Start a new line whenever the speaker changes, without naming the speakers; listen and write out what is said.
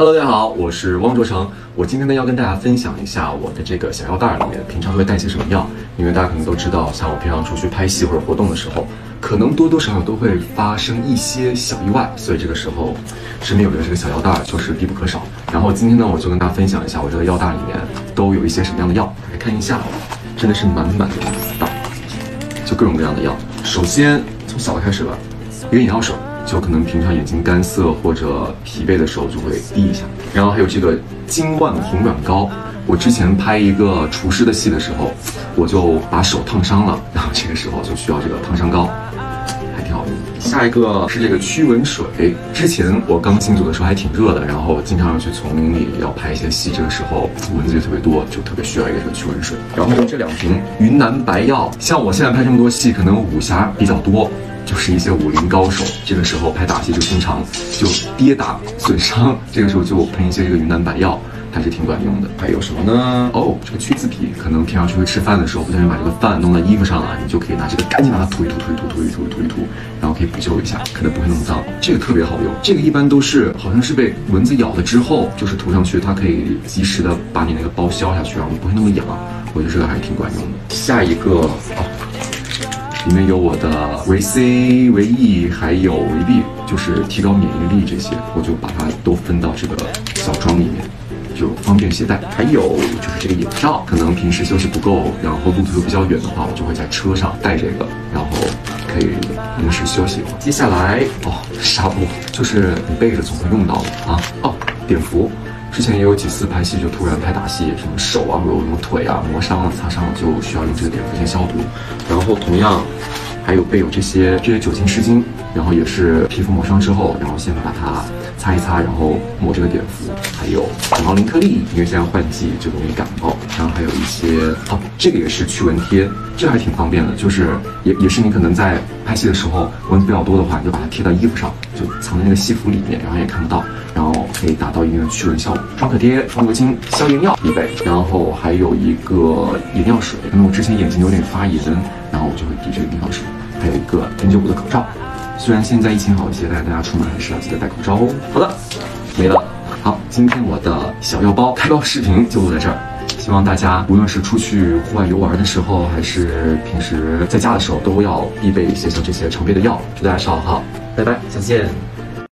Hello，大家好，我是汪卓成。我今天呢要跟大家分享一下我的这个小药袋里面平常会带些什么药。因为大家可能都知道，像我平常出去拍戏或者活动的时候，可能多多少少都会发生一些小意外，所以这个时候身边有个这个小药袋就是必不可少。然后今天呢，我就跟大家分享一下我这个药袋里面都有一些什么样的药。来看一下，真的是满满的袋，就各种各样的药。首先从小的开始吧，一个眼药水。就可能平常眼睛干涩或者疲惫的时候就会滴一下，然后还有这个金万红软膏。我之前拍一个厨师的戏的时候，我就把手烫伤了，然后这个时候就需要这个烫伤膏，下一个是这个驱蚊水。之前我刚进组的时候还挺热的，然后经常要去丛林里要拍一些戏，这个时候蚊子就特别多，就特别需要一个这个驱蚊水。然后这两瓶云南白药，像我现在拍这么多戏，可能武侠比较多。就是一些武林高手，这个时候拍打戏就经常就跌打损伤，这个时候就喷一些这个云南白药，还是挺管用的。还有什么呢？哦，这个去渍皮，可能平常出去吃饭的时候不小心把这个饭弄到衣服上了，你就可以拿这个赶紧把它涂一涂，涂一涂，涂一涂，涂一涂，然后可以补救一下，可能不会那么脏。这个特别好用，这个一般都是好像是被蚊子咬了之后，就是涂上去，它可以及时的把你那个包消下去，然后不会那么痒。我觉得这个还挺管用的。下一个啊。里面有我的维 C、维 E，还有维 B，就是提高免疫力这些，我就把它都分到这个小装里面，就方便携带。还有就是这个眼罩，可能平时休息不够，然后路途又比较远的话，我就会在车上带这个，然后可以临时休息。接下来哦，纱布就是你背着总会用到的啊。哦，碘伏。之前也有几次拍戏，就突然拍打戏，什么手啊或者什么腿啊磨伤了、擦伤了，就需要用这个碘伏先消毒。然后同样还有备有这些这些酒精湿巾，然后也是皮肤磨伤之后，然后先把它擦一擦，然后抹这个碘伏。还有感冒灵颗粒，因为现在换季就容易感冒。然后还有一些哦，这个也是驱蚊贴，这还挺方便的，就是也也是你可能在拍戏的时候蚊子比较多的话，你就把它贴到衣服上，就藏在那个戏服里面，然后也看不到。然后可以达到一定的驱蚊效果。创可贴、双牛精、消炎药必备，然后还有一个眼药水，因为我之前眼睛有点发炎，然后我就会滴这个眼药水。还有一个 N95 的口罩，虽然现在疫情好一些，但是大家出门还是要记得戴口罩哦。好的，没了。好，今天我的小药包开包视频就录在这儿，希望大家无论是出去户外游玩的时候，还是平时在家的时候，都要必备一些像这些常备的药。祝大家吃好，拜拜，下次见。